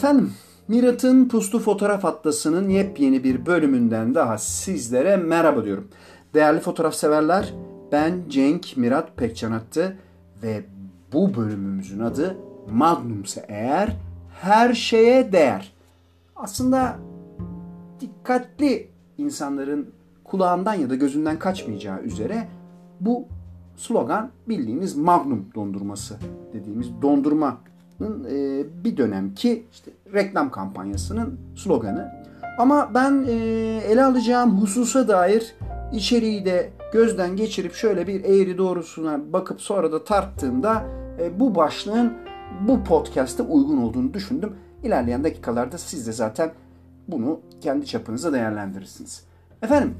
Efendim, Mirat'ın Puslu Fotoğraf Atlası'nın yepyeni bir bölümünden daha sizlere merhaba diyorum. Değerli fotoğraf severler, ben Cenk Mirat Pekcanat'tı ve bu bölümümüzün adı Magnum'sa eğer her şeye değer. Aslında dikkatli insanların kulağından ya da gözünden kaçmayacağı üzere bu slogan bildiğimiz Magnum dondurması dediğimiz dondurma e, bir dönemki işte reklam kampanyasının sloganı. Ama ben e, ele alacağım hususa dair içeriği de gözden geçirip şöyle bir eğri doğrusuna bakıp sonra da tarttığımda e, bu başlığın bu podcast'te uygun olduğunu düşündüm. İlerleyen dakikalarda siz de zaten bunu kendi çapınıza değerlendirirsiniz. Efendim,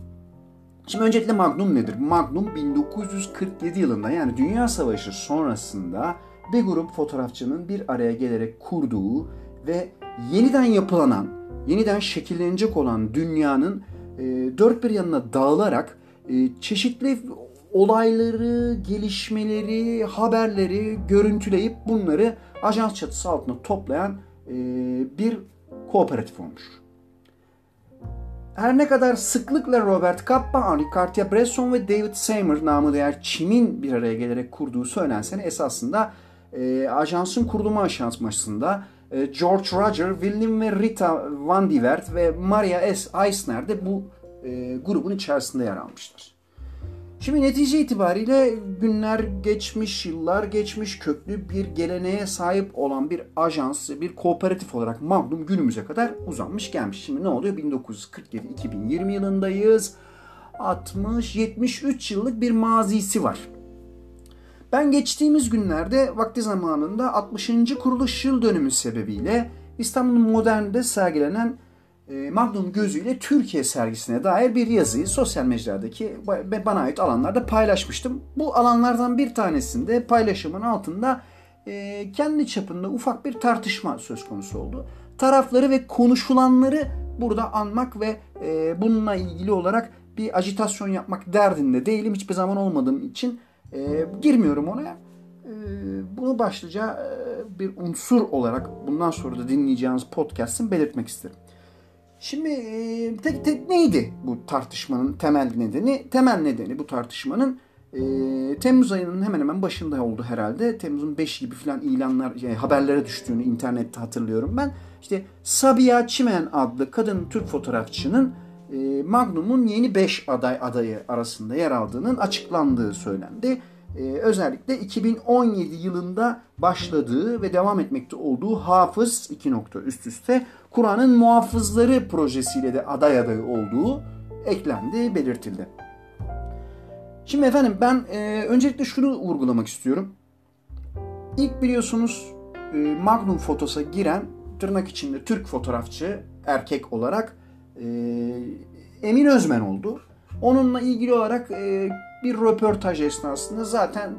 şimdi öncelikle Magnum nedir? Magnum 1947 yılında yani Dünya Savaşı sonrasında bir grup fotoğrafçının bir araya gelerek kurduğu ve yeniden yapılanan, yeniden şekillenecek olan dünyanın e, dört bir yanına dağılarak e, çeşitli olayları, gelişmeleri, haberleri görüntüleyip bunları ajans çatısı altında toplayan e, bir kooperatif olmuş. Her ne kadar sıklıkla Robert Capa, Henri Cartier-Bresson ve David Seymour namı değer çimin bir araya gelerek kurduğu söylense esasında e, ajansın kurulumu aşamasında e, George Roger, William ve Rita Van Divert ve Maria S. Eisner de bu e, grubun içerisinde yer almışlar. Şimdi netice itibariyle günler geçmiş, yıllar geçmiş, köklü bir geleneğe sahip olan bir ajans, bir kooperatif olarak Magnum günümüze kadar uzanmış gelmiş. Şimdi ne oluyor? 1947-2020 yılındayız. 60-73 yıllık bir mazisi var. Ben geçtiğimiz günlerde vakti zamanında 60. kuruluş yıl dönümü sebebiyle İstanbul Modern'de sergilenen e, Magnum gözüyle Türkiye sergisine dair bir yazıyı sosyal mecradaki bana ait alanlarda paylaşmıştım. Bu alanlardan bir tanesinde paylaşımın altında e, kendi çapında ufak bir tartışma söz konusu oldu. Tarafları ve konuşulanları burada anmak ve e, bununla ilgili olarak bir ajitasyon yapmak derdinde değilim. Hiçbir zaman olmadığım için e, girmiyorum ona. E, bunu başlıca e, bir unsur olarak bundan sonra da dinleyeceğiniz podcast'ın belirtmek isterim. Şimdi e, tek tek neydi bu tartışmanın temel nedeni? Temel nedeni bu tartışmanın e, Temmuz ayının hemen hemen başında oldu herhalde. Temmuz'un 5 gibi falan ilanlar, yani haberlere düştüğünü internette hatırlıyorum ben. İşte Sabiha Çimen adlı kadın Türk fotoğrafçının e, Magnum'un yeni 5 aday adayı arasında yer aldığının açıklandığı söylendi. E, özellikle 2017 yılında başladığı ve devam etmekte olduğu Hafız 2 nokta üst üste Kur'an'ın muhafızları projesiyle de aday adayı olduğu eklendi, belirtildi. Şimdi efendim ben e, öncelikle şunu vurgulamak istiyorum. İlk biliyorsunuz e, Magnum Fotos'a giren tırnak içinde Türk fotoğrafçı erkek olarak e, Emin Özmen oldu. Onunla ilgili olarak e, bir röportaj esnasında zaten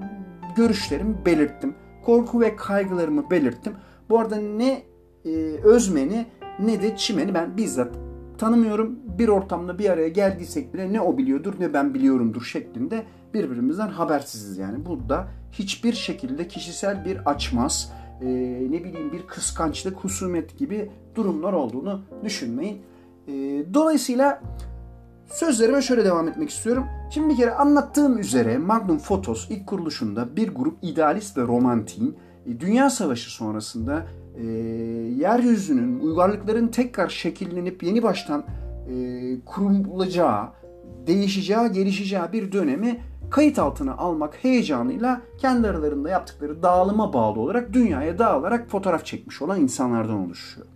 görüşlerimi belirttim. Korku ve kaygılarımı belirttim. Bu arada ne e, Özmen'i ne de Çimen'i ben bizzat tanımıyorum. Bir ortamda bir araya geldiysek bile ne o biliyordur ne ben biliyorumdur şeklinde birbirimizden habersiziz yani. Burada hiçbir şekilde kişisel bir açmaz, e, ne bileyim bir kıskançlık, husumet gibi durumlar olduğunu düşünmeyin. E, dolayısıyla sözlerime şöyle devam etmek istiyorum. Şimdi bir kere anlattığım üzere Magnum Photos ilk kuruluşunda bir grup idealist ve romantiğin e, Dünya Savaşı sonrasında e, yeryüzünün, uygarlıkların tekrar şekillenip yeni baştan e, kurulacağı, değişeceği, gelişeceği bir dönemi kayıt altına almak heyecanıyla kendi aralarında yaptıkları dağılıma bağlı olarak dünyaya dağılarak fotoğraf çekmiş olan insanlardan oluşuyor.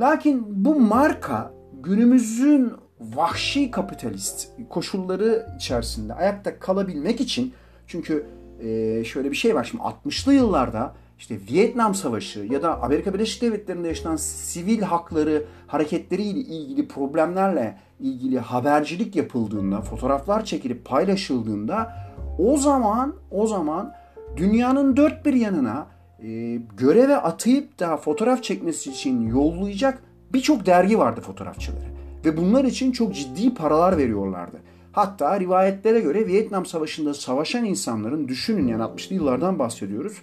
Lakin bu marka günümüzün vahşi kapitalist koşulları içerisinde ayakta kalabilmek için çünkü e, şöyle bir şey var. Şimdi 60'lı yıllarda işte Vietnam Savaşı ya da Amerika Birleşik Devletleri'nde yaşanan sivil hakları hareketleriyle ilgili problemlerle ilgili habercilik yapıldığında, fotoğraflar çekilip paylaşıldığında o zaman o zaman dünyanın dört bir yanına e, göreve atayıp da fotoğraf çekmesi için yollayacak birçok dergi vardı fotoğrafçıları. Ve bunlar için çok ciddi paralar veriyorlardı. Hatta rivayetlere göre Vietnam Savaşı'nda savaşan insanların düşünün yani 60'lı yıllardan bahsediyoruz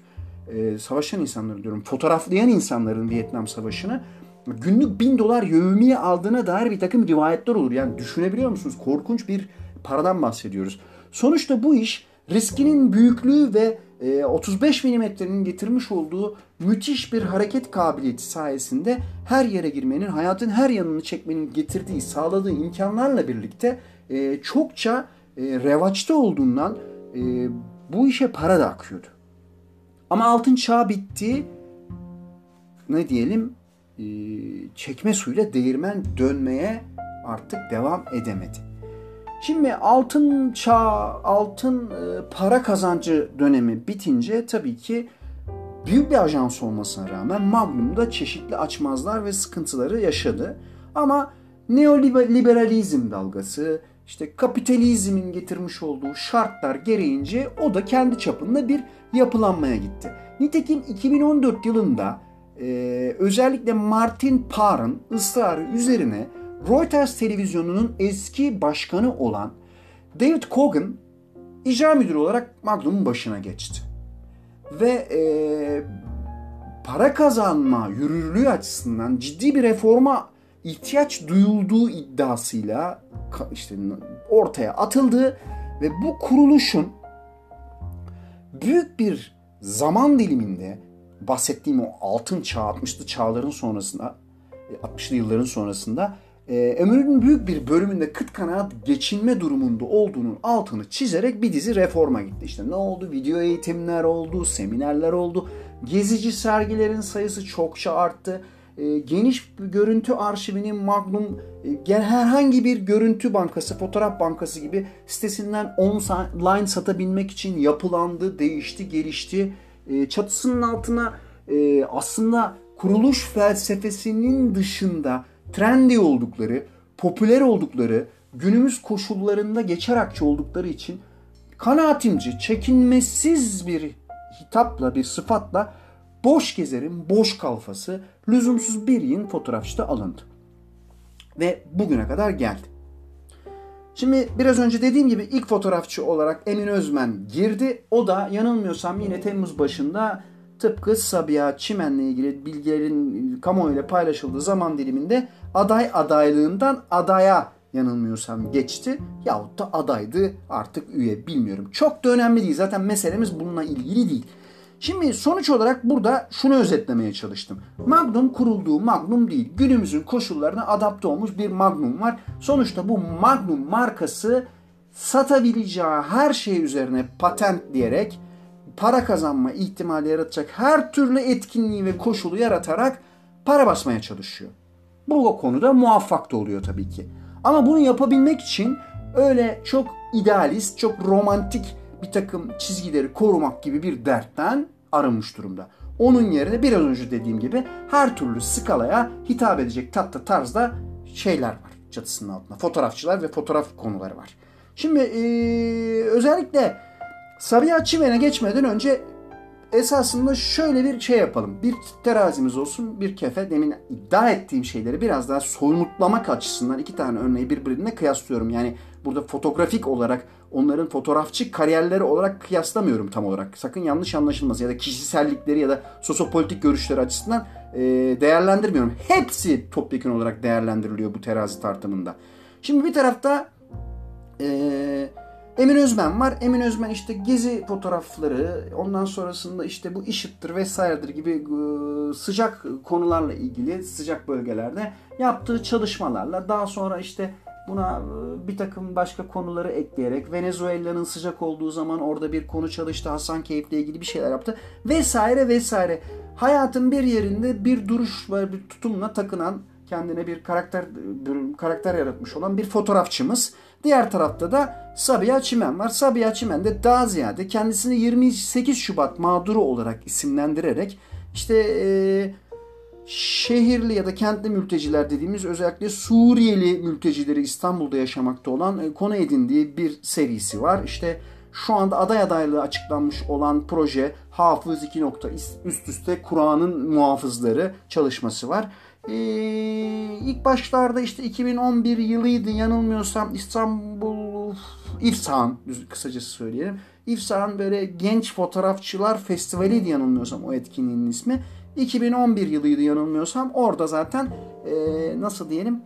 e, savaşan insanları diyorum, fotoğraflayan insanların Vietnam Savaşı'nı günlük bin dolar yövmiye aldığına dair bir takım rivayetler olur. Yani düşünebiliyor musunuz? Korkunç bir paradan bahsediyoruz. Sonuçta bu iş riskinin büyüklüğü ve 35 milimetrenin getirmiş olduğu müthiş bir hareket kabiliyeti sayesinde her yere girmenin, hayatın her yanını çekmenin getirdiği, sağladığı imkanlarla birlikte e, çokça e, revaçta olduğundan e, bu işe para da akıyordu. Ama altın çağ bitti. Ne diyelim? çekme suyla değirmen dönmeye artık devam edemedi. Şimdi altın çağ, altın para kazancı dönemi bitince tabii ki büyük bir ajans olmasına rağmen Magnum da çeşitli açmazlar ve sıkıntıları yaşadı. Ama neoliberalizm dalgası, işte kapitalizmin getirmiş olduğu şartlar gereğince o da kendi çapında bir yapılanmaya gitti. Nitekim 2014 yılında e, özellikle Martin Parr'ın ısrarı üzerine Reuters televizyonunun eski başkanı olan David Cogan icra müdürü olarak Magnum'un başına geçti. Ve e, para kazanma yürürlüğü açısından ciddi bir reforma ihtiyaç duyulduğu iddiasıyla işte ortaya atıldı. Ve bu kuruluşun büyük bir zaman diliminde bahsettiğim o altın çağ 60'lı çağların sonrasında 60'lı yılların sonrasında e, ömrünün büyük bir bölümünde kıt kanaat geçinme durumunda olduğunun altını çizerek bir dizi reforma gitti. İşte ne oldu? Video eğitimler oldu, seminerler oldu. Gezici sergilerin sayısı çokça arttı. E, geniş görüntü arşivinin Magnum e, herhangi bir görüntü bankası, fotoğraf bankası gibi sitesinden online satabilmek için yapılandı, değişti, gelişti. E, çatısının altına e, aslında kuruluş felsefesinin dışında trendy oldukları, popüler oldukları, günümüz koşullarında geçer akçe oldukları için kanaatimci, çekinmesiz bir hitapla, bir sıfatla boş gezerin boş kalfası lüzumsuz bir yığın fotoğrafçıda alındı. Ve bugüne kadar geldi. Şimdi biraz önce dediğim gibi ilk fotoğrafçı olarak Emin Özmen girdi. O da yanılmıyorsam yine Temmuz başında tıpkı Sabiha Çimen'le ilgili bilgilerin kamuoyuyla paylaşıldığı zaman diliminde aday adaylığından adaya yanılmıyorsam geçti. Yahut da adaydı artık üye bilmiyorum. Çok da önemli değil. Zaten meselemiz bununla ilgili değil. Şimdi sonuç olarak burada şunu özetlemeye çalıştım. Magnum kurulduğu Magnum değil. Günümüzün koşullarına adapte olmuş bir Magnum var. Sonuçta bu Magnum markası satabileceği her şey üzerine patent diyerek para kazanma ihtimali yaratacak her türlü etkinliği ve koşulu yaratarak para basmaya çalışıyor. Bu konuda muvaffak da oluyor tabii ki. Ama bunu yapabilmek için öyle çok idealist, çok romantik bir takım çizgileri korumak gibi bir dertten arınmış durumda. Onun yerine biraz önce dediğim gibi her türlü skalaya hitap edecek tatlı tarzda şeyler var çatısının altında. Fotoğrafçılar ve fotoğraf konuları var. Şimdi ee, özellikle Sabiha Çimen'e geçmeden önce esasında şöyle bir şey yapalım. Bir terazimiz olsun, bir kefe. Demin iddia ettiğim şeyleri biraz daha soyutlamak açısından iki tane örneği birbirine kıyaslıyorum. Yani burada fotoğrafik olarak onların fotoğrafçı kariyerleri olarak kıyaslamıyorum tam olarak. Sakın yanlış anlaşılmasın ya da kişisellikleri ya da sosyopolitik görüşleri açısından e, değerlendirmiyorum. Hepsi topyekun olarak değerlendiriliyor bu terazi tartımında. Şimdi bir tarafta eee Emin Özmen var. Emin Özmen işte gezi fotoğrafları, ondan sonrasında işte bu IŞİD'dir vesairedir gibi e, sıcak konularla ilgili sıcak bölgelerde yaptığı çalışmalarla daha sonra işte buna e, bir takım başka konuları ekleyerek Venezuela'nın sıcak olduğu zaman orada bir konu çalıştı. Hasan Keyif'le ilgili bir şeyler yaptı. Vesaire vesaire. Hayatın bir yerinde bir duruş ve bir tutumla takınan kendine bir karakter bir karakter yaratmış olan bir fotoğrafçımız. Diğer tarafta da Sabiha Çimen var. Sabiha Çimen de daha ziyade kendisini 28 Şubat mağduru olarak isimlendirerek işte e, şehirli ya da kentli mülteciler dediğimiz özellikle Suriyeli mültecileri İstanbul'da yaşamakta olan e, konu edindiği bir serisi var. İşte şu anda aday adaylığı açıklanmış olan proje Hafız 2 nokta üst üste Kur'an'ın muhafızları çalışması var. Ee, ilk başlarda işte 2011 yılıydı yanılmıyorsam İstanbul İfsan kısacası söyleyelim. İfsa'nın böyle genç fotoğrafçılar festivali diye yanılmıyorsam o etkinliğin ismi. 2011 yılıydı yanılmıyorsam. Orada zaten e, nasıl diyelim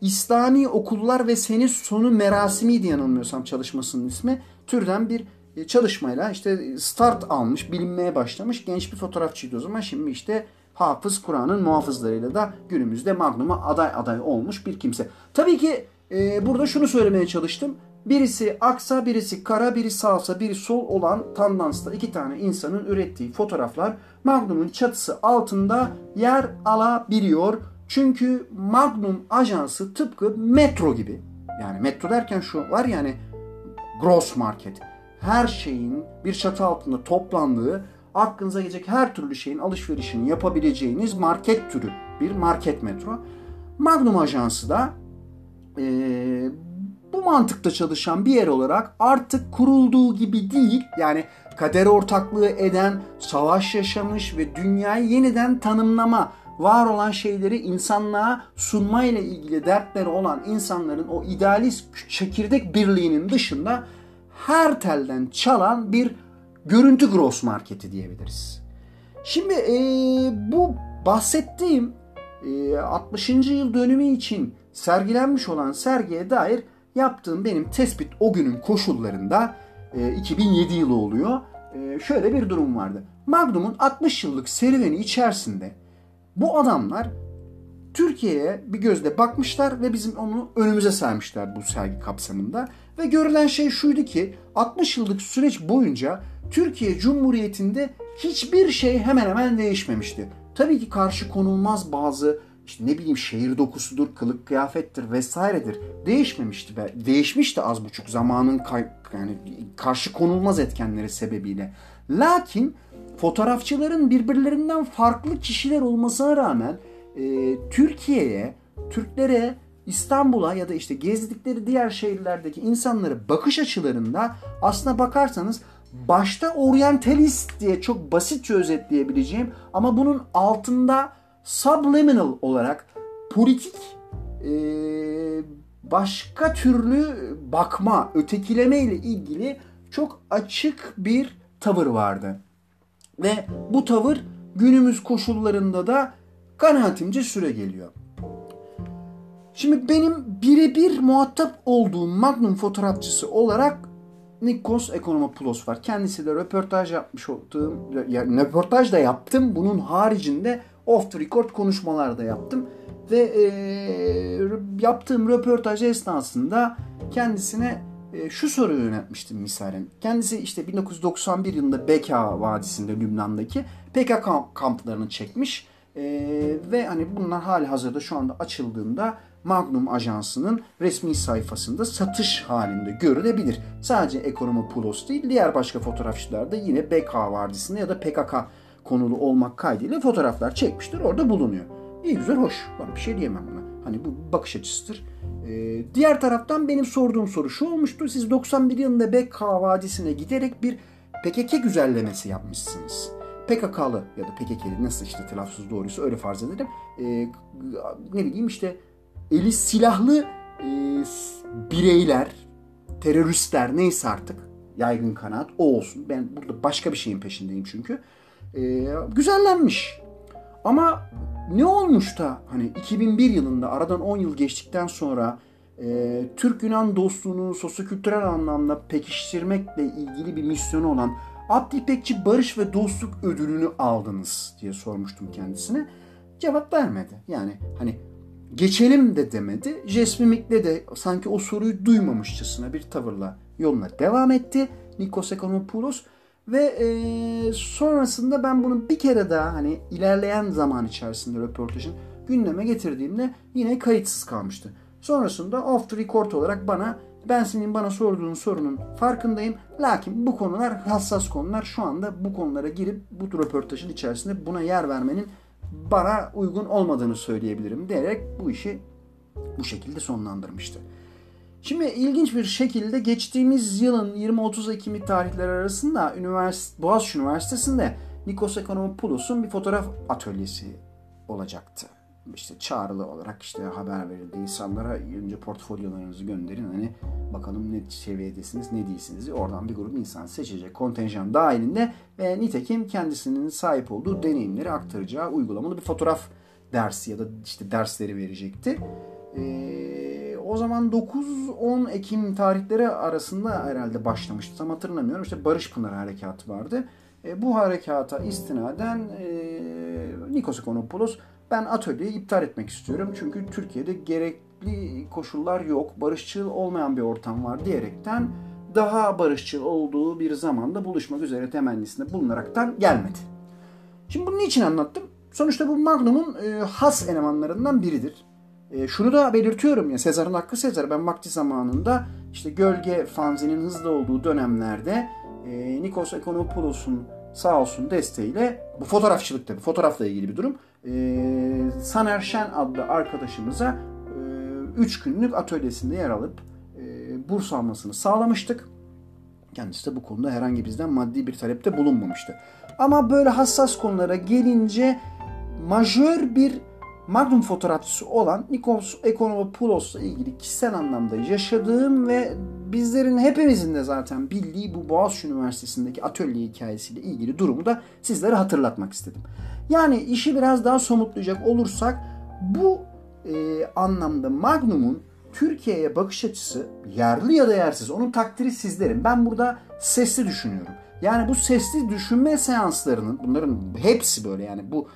İslami Okullar ve Seni Sonu Merasimiydi yanılmıyorsam çalışmasının ismi. Türden bir e, çalışmayla işte start almış, bilinmeye başlamış genç bir fotoğrafçıydı o zaman. Şimdi işte Hafız Kur'an'ın muhafızlarıyla da günümüzde Magnum'a aday aday olmuş bir kimse. Tabii ki e, burada şunu söylemeye çalıştım. Birisi aksa, birisi kara, biri sağsa, biri sol olan tandanslı iki tane insanın ürettiği fotoğraflar Magnum'un çatısı altında yer alabiliyor. Çünkü Magnum ajansı tıpkı metro gibi. Yani metro derken şu var yani gross market. Her şeyin bir çatı altında toplandığı, aklınıza gelecek her türlü şeyin alışverişini yapabileceğiniz market türü bir market metro. Magnum ajansı da e, bu mantıkta çalışan bir yer olarak artık kurulduğu gibi değil yani kader ortaklığı eden, savaş yaşamış ve dünyayı yeniden tanımlama, var olan şeyleri insanlığa sunma ile ilgili dertleri olan insanların o idealist çekirdek birliğinin dışında her telden çalan bir görüntü gross marketi diyebiliriz. Şimdi e, bu bahsettiğim e, 60. yıl dönümü için sergilenmiş olan sergiye dair yaptığım benim tespit o günün koşullarında e, 2007 yılı oluyor. E, şöyle bir durum vardı. Magnum'un 60 yıllık serüveni içerisinde bu adamlar Türkiye'ye bir gözle bakmışlar ve bizim onu önümüze sermişler bu sergi kapsamında. Ve görülen şey şuydu ki 60 yıllık süreç boyunca Türkiye Cumhuriyeti'nde hiçbir şey hemen hemen değişmemişti. Tabii ki karşı konulmaz bazı işte ne bileyim şehir dokusudur, kılık kıyafettir vesairedir. Değişmemişti be. Değişmişti az buçuk zamanın kay- yani karşı konulmaz etkenleri sebebiyle. Lakin fotoğrafçıların birbirlerinden farklı kişiler olmasına rağmen e, Türkiye'ye, Türklere, İstanbul'a ya da işte gezdikleri diğer şehirlerdeki insanlara bakış açılarında aslına bakarsanız başta oryantalist diye çok basitçe özetleyebileceğim ama bunun altında subliminal olarak politik e, başka türlü bakma, ötekileme ile ilgili çok açık bir tavır vardı. Ve bu tavır günümüz koşullarında da kanaatimce süre geliyor. Şimdi benim birebir muhatap olduğum Magnum fotoğrafçısı olarak Nikos Ekonomopoulos var. Kendisiyle röportaj yapmış olduğum, yani röportaj da yaptım. Bunun haricinde off the record konuşmalar da yaptım. Ve e, yaptığım röportaj esnasında kendisine e, şu soruyu yöneltmiştim misalen. Kendisi işte 1991 yılında Beka Vadisi'nde Lübnan'daki PKK kamplarını çekmiş. E, ve hani bunlar hali hazırda şu anda açıldığında Magnum Ajansı'nın resmi sayfasında satış halinde görülebilir. Sadece Ekonomi Pulos değil, diğer başka fotoğrafçılar da yine BK Vadisi'nde ya da PKK konulu olmak kaydıyla fotoğraflar çekmiştir. Orada bulunuyor. İyi güzel hoş. Ben bir şey diyemem buna. Hani bu bakış açısıdır. Ee, diğer taraftan benim sorduğum soru şu olmuştu. Siz 91 yılında BK Vadisi'ne giderek bir PKK güzellemesi yapmışsınız. PKK'lı ya da PKK'li nasıl işte telaffuz doğruysa öyle farz edelim. Ee, ne bileyim işte eli silahlı e, bireyler, teröristler neyse artık yaygın kanaat o olsun. Ben burada başka bir şeyin peşindeyim çünkü. E, güzellenmiş. Ama ne olmuş da hani 2001 yılında aradan 10 yıl geçtikten sonra e, Türk-Yunan dostluğunu sosyokültürel anlamda pekiştirmekle ilgili bir misyonu olan Abdi İpekçi Barış ve Dostluk ödülünü aldınız diye sormuştum kendisine. Cevap vermedi. Yani hani geçelim de demedi. Jesmimik'le de sanki o soruyu duymamışçasına bir tavırla yoluna devam etti. Nikos Ekonomopoulos ve e, sonrasında ben bunu bir kere daha hani ilerleyen zaman içerisinde röportajın gündeme getirdiğimde yine kayıtsız kalmıştı. Sonrasında off the record olarak bana ben senin bana sorduğun sorunun farkındayım. Lakin bu konular hassas konular. Şu anda bu konulara girip bu röportajın içerisinde buna yer vermenin bana uygun olmadığını söyleyebilirim diyerek bu işi bu şekilde sonlandırmıştı. Şimdi ilginç bir şekilde geçtiğimiz yılın 20-30 Ekim'i tarihleri arasında Üniversite, Boğaziçi Üniversitesi'nde Nikos Ekonomopoulos'un bir fotoğraf atölyesi olacaktı. İşte çağrılı olarak işte haber verildi. insanlara önce portfolyolarınızı gönderin. Hani bakalım ne seviyedesiniz, ne değilsiniz. Oradan bir grup insan seçecek. Kontenjan dahilinde ve nitekim kendisinin sahip olduğu deneyimleri aktaracağı uygulamalı bir fotoğraf dersi ya da işte dersleri verecekti. Ee, o zaman 9-10 Ekim tarihleri arasında herhalde başlamıştı. Tam hatırlamıyorum. İşte Barış Pınar Harekatı vardı. E, bu harekata istinaden e, Nikos Konopoulos ben atölyeyi iptal etmek istiyorum. Çünkü Türkiye'de gerekli koşullar yok. Barışçıl olmayan bir ortam var diyerekten daha barışçıl olduğu bir zamanda buluşmak üzere temennisinde bulunaraktan gelmedi. Şimdi bunu niçin anlattım? Sonuçta bu Magnum'un e, has elemanlarından biridir. E, şunu da belirtiyorum ya Sezar'ın hakkı Sezar. Ben vakti zamanında işte Gölge fanzinin hızlı olduğu dönemlerde e, Nikos Ekonopoulos'un sağ olsun desteğiyle bu fotoğrafçılık tabii fotoğrafla ilgili bir durum. E, Saner Şen adlı arkadaşımıza 3 e, günlük atölyesinde yer alıp e, burs almasını sağlamıştık. Kendisi de bu konuda herhangi bizden maddi bir talepte bulunmamıştı. Ama böyle hassas konulara gelince majör bir Magnum fotoğrafçısı olan Nikos Ekonopoulos'la ilgili kişisel anlamda yaşadığım ve bizlerin hepimizin de zaten bildiği bu Boğaziçi Üniversitesi'ndeki atölye hikayesiyle ilgili durumu da sizlere hatırlatmak istedim. Yani işi biraz daha somutlayacak olursak bu e, anlamda Magnum'un Türkiye'ye bakış açısı yerli ya da yersiz onun takdiri sizlerin. Ben burada sesli düşünüyorum. Yani bu sesli düşünme seanslarının bunların hepsi böyle yani bu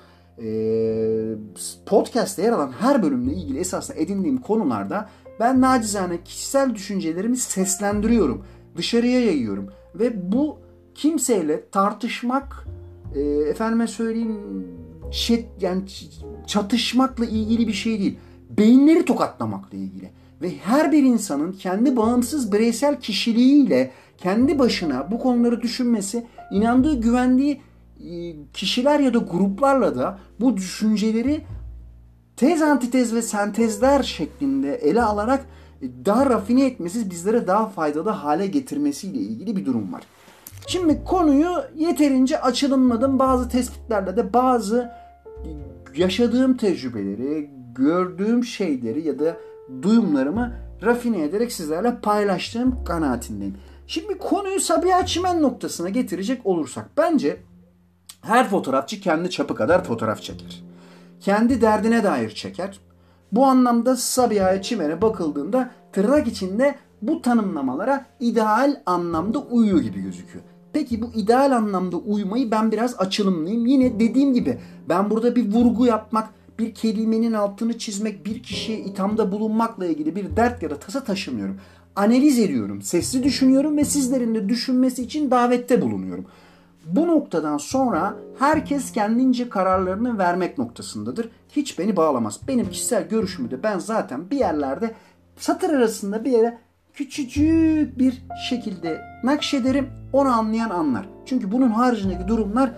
podcast'te yer alan her bölümle ilgili esasında edindiğim konularda ben nacizane kişisel düşüncelerimi seslendiriyorum. Dışarıya yayıyorum. Ve bu kimseyle tartışmak, e, efendime söyleyeyim şet, yani çatışmakla ilgili bir şey değil. Beyinleri tokatlamakla ilgili. Ve her bir insanın kendi bağımsız bireysel kişiliğiyle kendi başına bu konuları düşünmesi, inandığı, güvendiği kişiler ya da gruplarla da bu düşünceleri tez antitez ve sentezler şeklinde ele alarak e, daha rafine etmesi, bizlere daha faydalı hale getirmesiyle ilgili bir durum var. Şimdi konuyu yeterince açılımladım. Bazı tespitlerle de bazı yaşadığım tecrübeleri, gördüğüm şeyleri ya da duyumlarımı rafine ederek sizlerle paylaştığım kanaatindeyim. Şimdi konuyu Sabiha Çimen noktasına getirecek olursak bence her fotoğrafçı kendi çapı kadar fotoğraf çeker. Kendi derdine dair çeker. Bu anlamda Sabiha Çimen'e bakıldığında tırnak içinde bu tanımlamalara ideal anlamda uyuyor gibi gözüküyor. Peki bu ideal anlamda uymayı ben biraz açılımlayayım. Yine dediğim gibi ben burada bir vurgu yapmak, bir kelimenin altını çizmek, bir kişiye ithamda bulunmakla ilgili bir dert ya da tasa taşımıyorum. Analiz ediyorum, sesli düşünüyorum ve sizlerin de düşünmesi için davette bulunuyorum. Bu noktadan sonra herkes kendince kararlarını vermek noktasındadır. Hiç beni bağlamaz. Benim kişisel görüşümü de ben zaten bir yerlerde satır arasında bir yere küçücük bir şekilde nakşederim. Onu anlayan anlar. Çünkü bunun haricindeki durumlar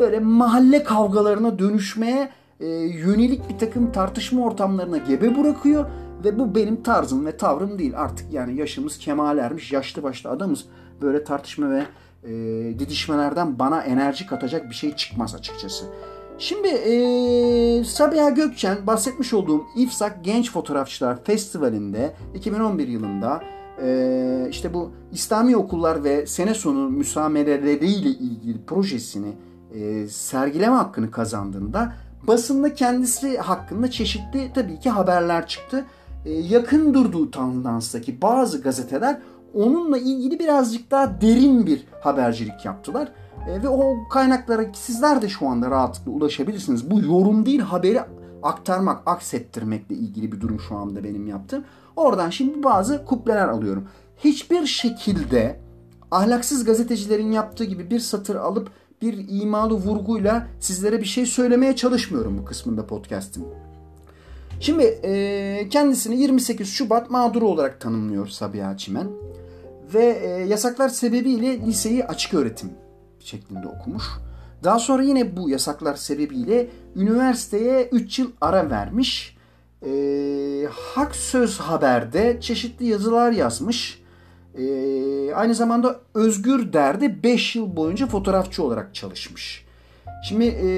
böyle mahalle kavgalarına dönüşmeye e, yönelik bir takım tartışma ortamlarına gebe bırakıyor ve bu benim tarzım ve tavrım değil. Artık yani yaşımız kemal ermiş, yaşlı başlı adamız. Böyle tartışma ve e, didişmelerden bana enerji katacak bir şey çıkmaz açıkçası. Şimdi e, Sabiha Gökçen bahsetmiş olduğum İFSAK Genç Fotoğrafçılar Festivali'nde 2011 yılında e, işte bu İslami okullar ve sene sonu müsamereleriyle ilgili projesini e, sergileme hakkını kazandığında basında kendisi hakkında çeşitli tabii ki haberler çıktı. E, yakın durduğu tandanstaki bazı gazeteler onunla ilgili birazcık daha derin bir habercilik yaptılar. E, ve o kaynaklara sizler de şu anda rahatlıkla ulaşabilirsiniz. Bu yorum değil haberi aktarmak, aksettirmekle ilgili bir durum şu anda benim yaptığım. Oradan şimdi bazı kupleler alıyorum. Hiçbir şekilde ahlaksız gazetecilerin yaptığı gibi bir satır alıp bir imalı vurguyla sizlere bir şey söylemeye çalışmıyorum bu kısmında podcast'im. Şimdi e, kendisini 28 Şubat mağduru olarak tanımlıyor Sabiha Çimen. Ve e, yasaklar sebebiyle liseyi açık öğretim şeklinde okumuş. Daha sonra yine bu yasaklar sebebiyle üniversiteye 3 yıl ara vermiş. E, Hak Söz Haber'de çeşitli yazılar yazmış. E, aynı zamanda Özgür Der'de 5 yıl boyunca fotoğrafçı olarak çalışmış. Şimdi e,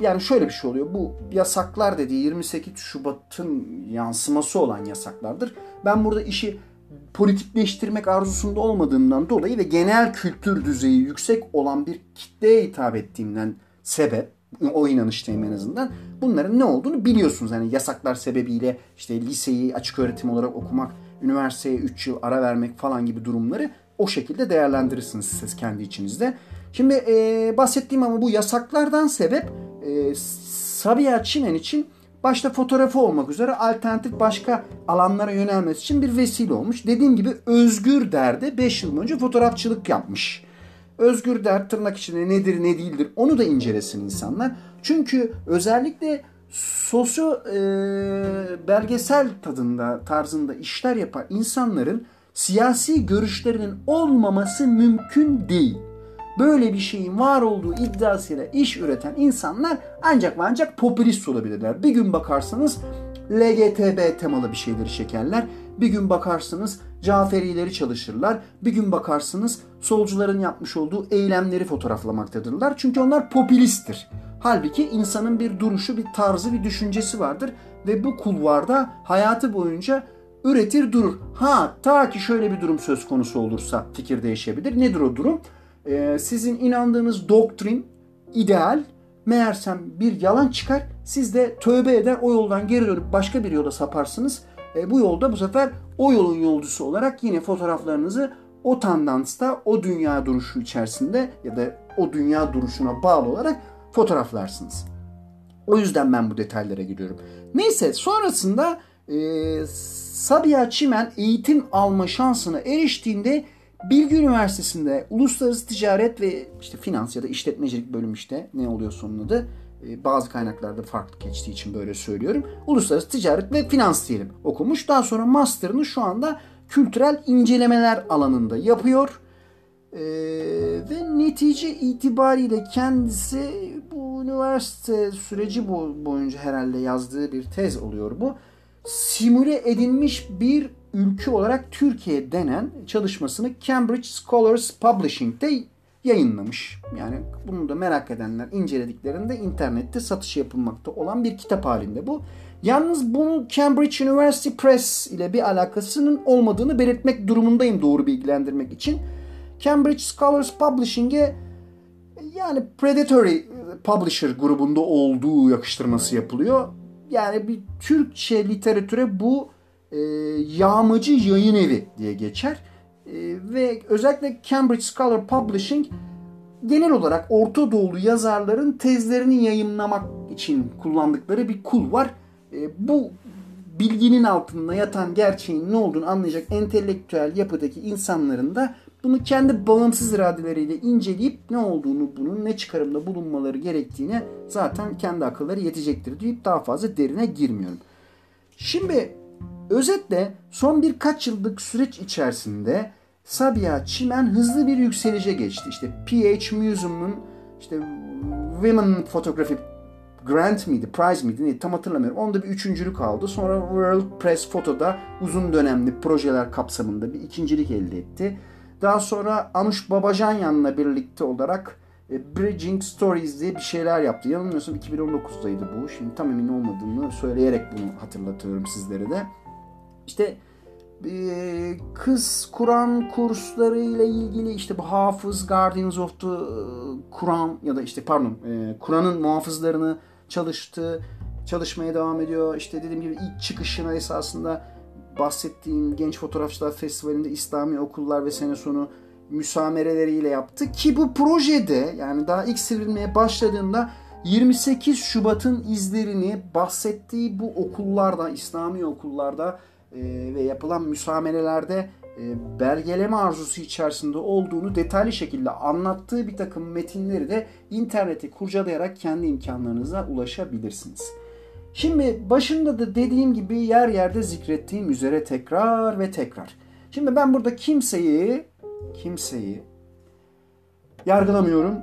yani şöyle bir şey oluyor. Bu yasaklar dediği 28 Şubat'ın yansıması olan yasaklardır. Ben burada işi politikleştirmek arzusunda olmadığımdan dolayı ve genel kültür düzeyi yüksek olan bir kitleye hitap ettiğimden sebep o inanıştayım en azından. Bunların ne olduğunu biliyorsunuz. Yani yasaklar sebebiyle işte liseyi açık öğretim olarak okumak, üniversiteye 3 yıl ara vermek falan gibi durumları o şekilde değerlendirirsiniz siz kendi içinizde. Şimdi e, bahsettiğim ama bu yasaklardan sebep e, Sabiha Çimen için başta fotoğrafı olmak üzere alternatif başka alanlara yönelmesi için bir vesile olmuş. Dediğim gibi Özgür Der'de 5 yıl önce fotoğrafçılık yapmış. Özgür Der tırnak içinde nedir ne değildir onu da incelesin insanlar. Çünkü özellikle sosyo e, belgesel tadında tarzında işler yapan insanların siyasi görüşlerinin olmaması mümkün değil. Böyle bir şeyin var olduğu iddiasıyla iş üreten insanlar ancak ve ancak popülist olabilirler. Bir gün bakarsanız LGTB temalı bir şeyleri çekerler. Bir gün bakarsınız Caferileri çalışırlar. Bir gün bakarsınız solcuların yapmış olduğu eylemleri fotoğraflamaktadırlar. Çünkü onlar popülisttir. Halbuki insanın bir duruşu, bir tarzı, bir düşüncesi vardır. Ve bu kulvarda hayatı boyunca üretir durur. Ha ta ki şöyle bir durum söz konusu olursa fikir değişebilir. Nedir o durum? Ee, sizin inandığınız doktrin, ideal meğersem bir yalan çıkar. Siz de tövbe eder o yoldan geri dönüp başka bir yola saparsınız. E, bu yolda bu sefer o yolun yolcusu olarak yine fotoğraflarınızı o tandansta, o dünya duruşu içerisinde ya da o dünya duruşuna bağlı olarak fotoğraflarsınız. O yüzden ben bu detaylara giriyorum. Neyse sonrasında e, Sabiha Çimen eğitim alma şansına eriştiğinde Bilgi Üniversitesi'nde uluslararası ticaret ve işte finans ya da işletmecilik bölümü işte ne oluyor sonunda da e, bazı kaynaklarda farklı geçtiği için böyle söylüyorum. Uluslararası ticaret ve finans diyelim okumuş. Daha sonra master'ını şu anda kültürel incelemeler alanında yapıyor. Ee, ve netice itibariyle kendisi bu üniversite süreci boyunca herhalde yazdığı bir tez oluyor bu. Simüle edilmiş bir ülke olarak Türkiye denen çalışmasını Cambridge Scholars Publishing'de yayınlamış. Yani bunu da merak edenler incelediklerinde internette satış yapılmakta olan bir kitap halinde bu. Yalnız bunu Cambridge University Press ile bir alakasının olmadığını belirtmek durumundayım doğru bilgilendirmek için. Cambridge Scholars Publishing'e yani Predatory Publisher grubunda olduğu yakıştırması yapılıyor. Yani bir Türkçe literatüre bu e, yağmacı yayın evi diye geçer. E, ve özellikle Cambridge Scholar Publishing genel olarak Orta Doğulu yazarların tezlerini yayınlamak için kullandıkları bir kul var. E, bu bilginin altında yatan gerçeğin ne olduğunu anlayacak entelektüel yapıdaki insanların da bunu kendi bağımsız iradeleriyle inceleyip ne olduğunu bunun ne çıkarımda bulunmaları gerektiğine zaten kendi akılları yetecektir deyip daha fazla derine girmiyorum. Şimdi özetle son birkaç yıllık süreç içerisinde Sabiha Çimen hızlı bir yükselişe geçti. İşte PH Museum'un işte Women Photography Grant miydi, Prize miydi neydi tam hatırlamıyorum. Onda bir üçüncülük aldı. Sonra World Press Photo'da uzun dönemli projeler kapsamında bir ikincilik elde etti. Daha sonra Anush Babajanyan'la birlikte olarak Bridging Stories diye bir şeyler yaptı. Yanılmıyorsam 2019'daydı bu. Şimdi tam emin olmadığımı söyleyerek bunu hatırlatıyorum sizlere de. İşte e, kız Kur'an kursları ile ilgili işte bu hafız Guardians of the e, Kur'an ya da işte pardon Kur'an'ın muhafızlarını çalıştı. Çalışmaya devam ediyor. İşte dediğim gibi ilk çıkışına esasında bahsettiğim Genç Fotoğrafçılar Festivali'nde İslami okullar ve sene sonu müsamereleriyle yaptı ki bu projede yani daha ilk sivrilmeye başladığında 28 Şubat'ın izlerini bahsettiği bu okullarda, İslami okullarda e, ve yapılan müsamerelerde e, belgeleme arzusu içerisinde olduğunu detaylı şekilde anlattığı bir takım metinleri de interneti kurcalayarak kendi imkanlarınıza ulaşabilirsiniz. Şimdi başında da dediğim gibi yer yerde zikrettiğim üzere tekrar ve tekrar. Şimdi ben burada kimseyi kimseyi yargılamıyorum.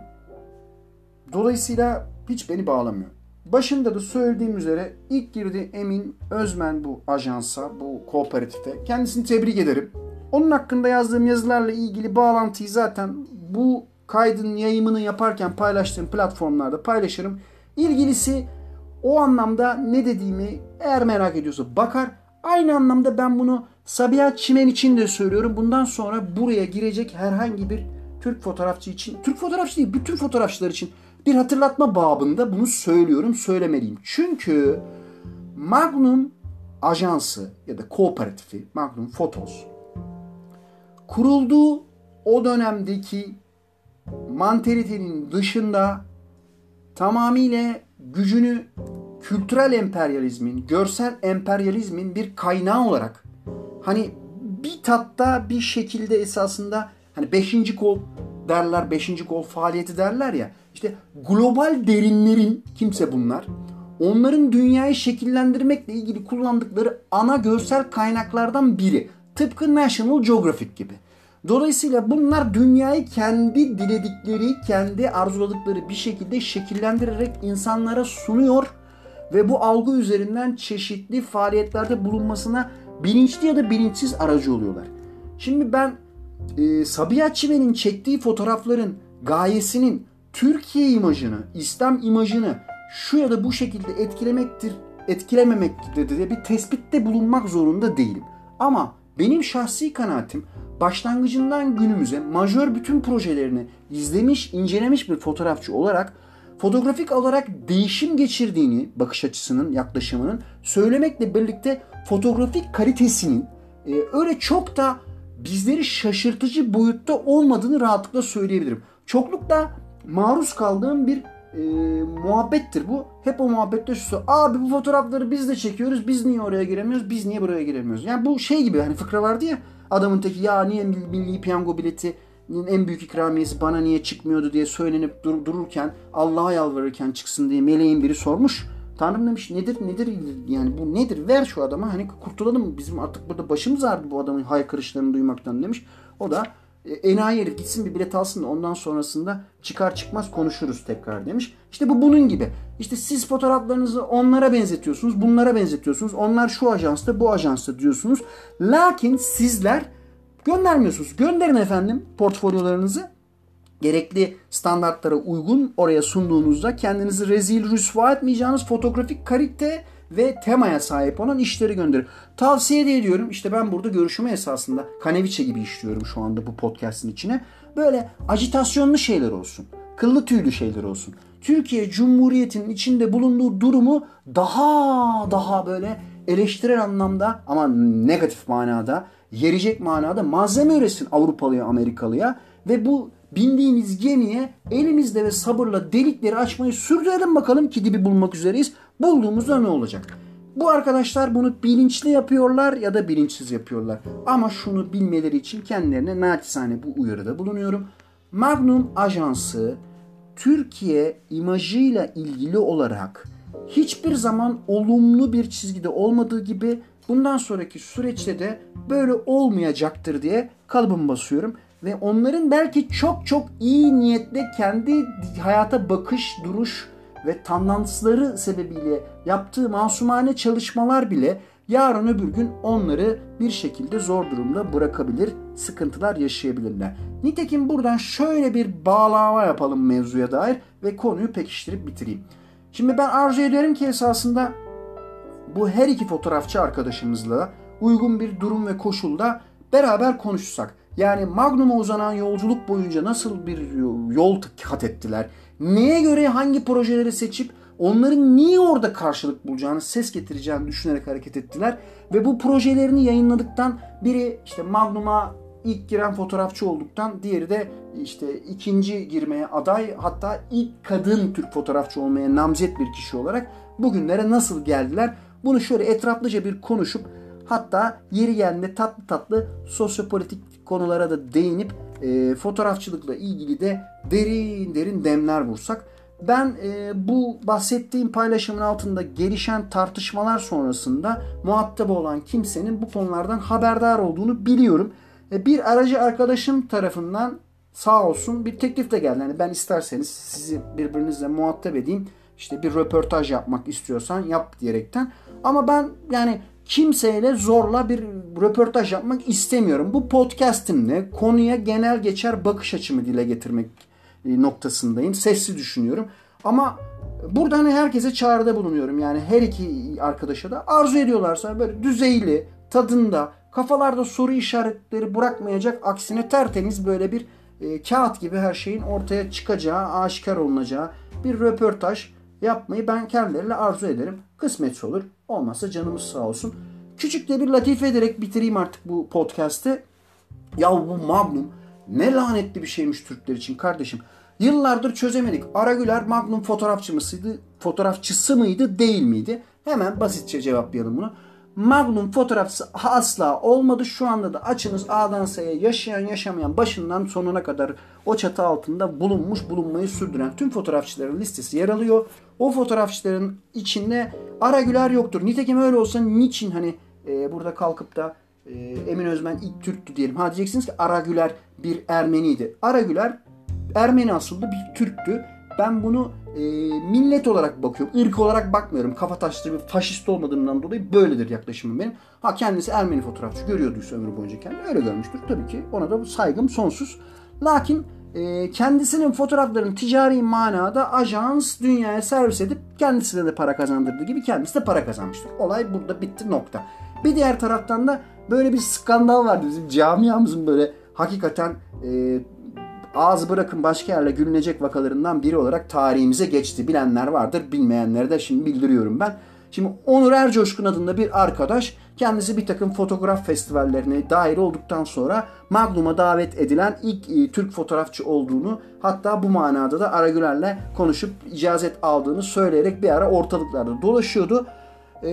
Dolayısıyla hiç beni bağlamıyor. Başında da söylediğim üzere ilk girdi Emin Özmen bu ajansa, bu kooperatife. Kendisini tebrik ederim. Onun hakkında yazdığım yazılarla ilgili bağlantıyı zaten bu kaydın yayımını yaparken paylaştığım platformlarda paylaşırım. İlgilisi o anlamda ne dediğimi eğer merak ediyorsa bakar. Aynı anlamda ben bunu Sabiha Çimen için de söylüyorum. Bundan sonra buraya girecek herhangi bir Türk fotoğrafçı için, Türk fotoğrafçı değil bütün fotoğrafçılar için bir hatırlatma babında bunu söylüyorum, söylemeliyim. Çünkü Magnum ajansı ya da kooperatifi Magnum Photos kurulduğu o dönemdeki manteritenin dışında tamamıyla gücünü kültürel emperyalizmin, görsel emperyalizmin bir kaynağı olarak hani bir tatta bir şekilde esasında hani beşinci kol derler, beşinci kol faaliyeti derler ya işte global derinlerin kimse bunlar onların dünyayı şekillendirmekle ilgili kullandıkları ana görsel kaynaklardan biri. Tıpkı National Geographic gibi. Dolayısıyla bunlar dünyayı kendi diledikleri, kendi arzuladıkları bir şekilde şekillendirerek insanlara sunuyor ve bu algı üzerinden çeşitli faaliyetlerde bulunmasına bilinçli ya da bilinçsiz aracı oluyorlar. Şimdi ben e, Sabiha Çimen'in çektiği fotoğrafların gayesinin Türkiye imajını, İslam imajını şu ya da bu şekilde etkilemektir, etkilememektir diye bir tespitte bulunmak zorunda değilim. Ama benim şahsi kanaatim başlangıcından günümüze majör bütün projelerini izlemiş, incelemiş bir fotoğrafçı olarak fotoğrafik olarak değişim geçirdiğini bakış açısının, yaklaşımının söylemekle birlikte fotoğrafik kalitesinin e, öyle çok da bizleri şaşırtıcı boyutta olmadığını rahatlıkla söyleyebilirim. Çoklukla maruz kaldığım bir e, muhabbettir bu. Hep o muhabbette şu abi bu fotoğrafları biz de çekiyoruz. Biz niye oraya giremiyoruz? Biz niye buraya giremiyoruz? Yani bu şey gibi hani fıkra vardı ya adamın teki ya niye milli piyango biletinin en büyük ikramiyesi bana niye çıkmıyordu diye söylenip dur, dururken Allah'a yalvarırken çıksın diye meleğin biri sormuş. Tanrım demiş nedir nedir yani bu nedir ver şu adama hani kurtulalım bizim artık burada başımız ağrıdı bu adamın haykırışlarını duymaktan demiş. O da e, enayi herif gitsin bir bilet alsın da ondan sonrasında çıkar çıkmaz konuşuruz tekrar demiş. İşte bu bunun gibi. İşte siz fotoğraflarınızı onlara benzetiyorsunuz, bunlara benzetiyorsunuz. Onlar şu ajansta, bu ajansta diyorsunuz. Lakin sizler göndermiyorsunuz. Gönderin efendim portfolyolarınızı. Gerekli standartlara uygun oraya sunduğunuzda kendinizi rezil rüsva etmeyeceğiniz fotoğrafik kalite ve temaya sahip olan işleri gönderir. Tavsiye de ediyorum. İşte ben burada görüşümü esasında Kaneviçe gibi işliyorum şu anda bu podcast'in içine. Böyle ajitasyonlu şeyler olsun. Kıllı tüylü şeyler olsun. Türkiye Cumhuriyeti'nin içinde bulunduğu durumu daha daha böyle eleştirel anlamda ama negatif manada, yerecek manada malzeme üretsin Avrupalıya, Amerikalıya ve bu bindiğimiz gemiye elimizde ve sabırla delikleri açmayı sürdürelim bakalım ki dibi bulmak üzereyiz. Bulduğumuzda ne olacak? Bu arkadaşlar bunu bilinçli yapıyorlar ya da bilinçsiz yapıyorlar. Ama şunu bilmeleri için kendilerine naçizane bu uyarıda bulunuyorum. Magnum Ajansı Türkiye imajıyla ilgili olarak hiçbir zaman olumlu bir çizgide olmadığı gibi bundan sonraki süreçte de böyle olmayacaktır diye kalıbımı basıyorum ve onların belki çok çok iyi niyetle kendi hayata bakış, duruş ve tandansları sebebiyle yaptığı masumane çalışmalar bile yarın öbür gün onları bir şekilde zor durumda bırakabilir, sıkıntılar yaşayabilirler. Nitekim buradan şöyle bir bağlama yapalım mevzuya dair ve konuyu pekiştirip bitireyim. Şimdi ben arzu ederim ki esasında bu her iki fotoğrafçı arkadaşımızla uygun bir durum ve koşulda beraber konuşsak. Yani Magnum'a uzanan yolculuk boyunca nasıl bir yol kat ettiler? Neye göre hangi projeleri seçip onların niye orada karşılık bulacağını, ses getireceğini düşünerek hareket ettiler. Ve bu projelerini yayınladıktan biri işte Magnum'a ilk giren fotoğrafçı olduktan diğeri de işte ikinci girmeye aday hatta ilk kadın Türk fotoğrafçı olmaya namzet bir kişi olarak bugünlere nasıl geldiler? Bunu şöyle etraflıca bir konuşup hatta yeri geldiğinde tatlı tatlı sosyopolitik konulara da değinip e, fotoğrafçılıkla ilgili de derin derin demler vursak. Ben e, bu bahsettiğim paylaşımın altında gelişen tartışmalar sonrasında muhatap olan kimsenin bu konulardan haberdar olduğunu biliyorum. E, bir aracı arkadaşım tarafından sağ olsun bir teklif de geldi. Yani ben isterseniz sizi birbirinizle muhatap edeyim. İşte bir röportaj yapmak istiyorsan yap diyerekten. Ama ben yani kimseyle zorla bir röportaj yapmak istemiyorum. Bu podcast'imle konuya genel geçer bakış açımı dile getirmek e, noktasındayım. Sessiz düşünüyorum. Ama burada hani herkese çağrıda bulunuyorum. Yani her iki arkadaşa da arzu ediyorlarsa böyle düzeyli, tadında, kafalarda soru işaretleri bırakmayacak aksine tertemiz böyle bir e, kağıt gibi her şeyin ortaya çıkacağı, aşikar olunacağı bir röportaj yapmayı ben kendileriyle arzu ederim. Kısmetse olur. Olmazsa canımız sağ olsun. Küçük de bir latife ederek bitireyim artık bu podcast'ı. Ya bu Magnum ne lanetli bir şeymiş Türkler için kardeşim. Yıllardır çözemedik. Aragüler Magnum fotoğrafçı mısıydı, fotoğrafçısı mıydı, değil miydi? Hemen basitçe cevaplayalım bunu. Magnum fotoğrafçısı asla olmadı. Şu anda da açınız A'dan S'ye yaşayan yaşamayan başından sonuna kadar o çatı altında bulunmuş bulunmayı sürdüren tüm fotoğrafçıların listesi yer alıyor. O fotoğrafçıların içinde Aragüler yoktur. Nitekim öyle olsa niçin hani e, burada kalkıp da e, Emin Özmen ilk Türktü diyelim. Ha diyeceksiniz ki Aragüler bir Ermeniydi. Aragüler Ermeni asıllı bir Türktü. Ben bunu e, millet olarak bakıyorum. ırk olarak bakmıyorum. Kafa taşlı bir faşist olmadığımdan dolayı böyledir yaklaşımım benim. Ha kendisi Ermeni fotoğrafçı görüyorduysa ömrü boyunca kendini öyle görmüştür. Tabii ki ona da saygım sonsuz. Lakin e, kendisinin fotoğraflarını ticari manada ajans dünyaya servis edip kendisine de para kazandırdığı gibi kendisi de para kazanmıştır. Olay burada bitti nokta. Bir diğer taraftan da böyle bir skandal vardı bizim camiamızın böyle hakikaten e, ağzı bırakın başka yerle gülünecek vakalarından biri olarak tarihimize geçti. Bilenler vardır, bilmeyenlere de şimdi bildiriyorum ben. Şimdi Onur Ercoşkun adında bir arkadaş kendisi bir takım fotoğraf festivallerine dahil olduktan sonra Magnum'a davet edilen ilk e, Türk fotoğrafçı olduğunu hatta bu manada da Aragüler'le konuşup icazet aldığını söyleyerek bir ara ortalıklarda dolaşıyordu. Ee,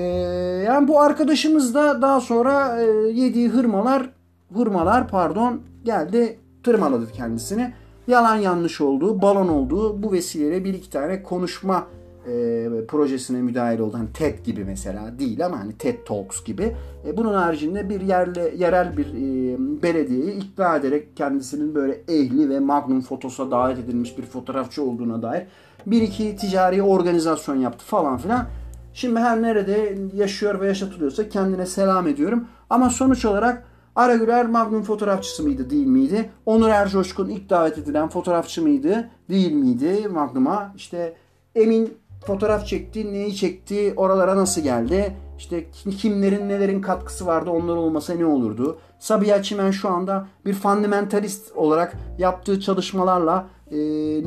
yani bu arkadaşımız da daha sonra e, yediği hırmalar hırmalar pardon geldi tırmaladı kendisini. Yalan yanlış olduğu, balon olduğu bu vesileyle bir iki tane konuşma e, projesine müdahil oldu. Hani TED gibi mesela değil ama hani TED Talks gibi. E, bunun haricinde bir yerle yerel bir e, belediyeyi ikna ederek kendisinin böyle ehli ve Magnum Fotos'a davet edilmiş bir fotoğrafçı olduğuna dair bir iki ticari organizasyon yaptı falan filan. Şimdi her nerede yaşıyor ve yaşatılıyorsa kendine selam ediyorum. Ama sonuç olarak Aragüler Magnum fotoğrafçısı mıydı değil miydi? Onur Ercoşkun ilk davet edilen fotoğrafçı mıydı değil miydi Magnum'a? İşte Emin fotoğraf çekti, neyi çekti, oralara nasıl geldi? İşte kimlerin nelerin katkısı vardı onlar olmasa ne olurdu? Sabiha Çimen şu anda bir fundamentalist olarak yaptığı çalışmalarla e,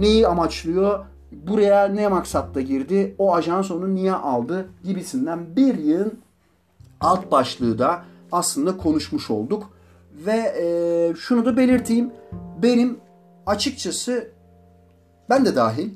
neyi amaçlıyor? Buraya ne maksatla girdi? O ajans onu niye aldı? Gibisinden bir yığın alt başlığı da aslında konuşmuş olduk. Ve e, şunu da belirteyim. Benim açıkçası ben de dahil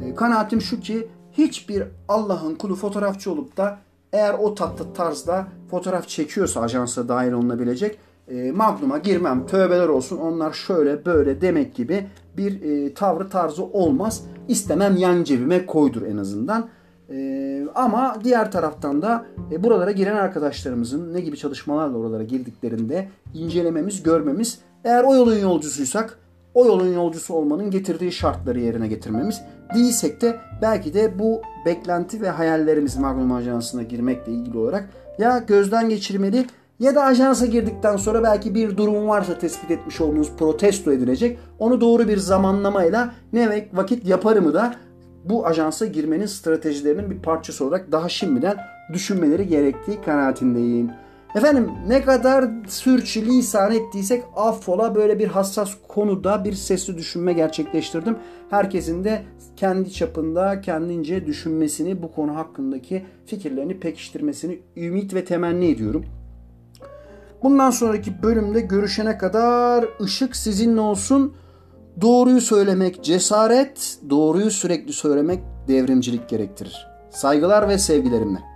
e, kanaatim şu ki hiçbir Allah'ın kulu fotoğrafçı olup da eğer o tatlı tarzda fotoğraf çekiyorsa ajansa dahil olunabilecek e, Magnum'a girmem tövbeler olsun onlar şöyle böyle demek gibi bir e, tavrı tarzı olmaz. İstemem yan cebime koydur en azından. E, ama diğer taraftan da e, buralara giren arkadaşlarımızın ne gibi çalışmalarla oralara girdiklerinde incelememiz, görmemiz eğer o yolun yolcusuysak o yolun yolcusu olmanın getirdiği şartları yerine getirmemiz. Değilsek de belki de bu beklenti ve hayallerimiz Magnum Ajansı'na girmekle ilgili olarak ya gözden geçirmeli ya da ajansa girdikten sonra belki bir durum varsa tespit etmiş olduğunuz protesto edilecek. Onu doğru bir zamanlamayla ne vakit yaparımı da bu ajansa girmenin stratejilerinin bir parçası olarak daha şimdiden düşünmeleri gerektiği kanaatindeyim. Efendim ne kadar sürçülisan ettiysek affola böyle bir hassas konuda bir sesli düşünme gerçekleştirdim. Herkesin de kendi çapında kendince düşünmesini bu konu hakkındaki fikirlerini pekiştirmesini ümit ve temenni ediyorum. Bundan sonraki bölümde görüşene kadar ışık sizinle olsun. Doğruyu söylemek cesaret, doğruyu sürekli söylemek devrimcilik gerektirir. Saygılar ve sevgilerimle.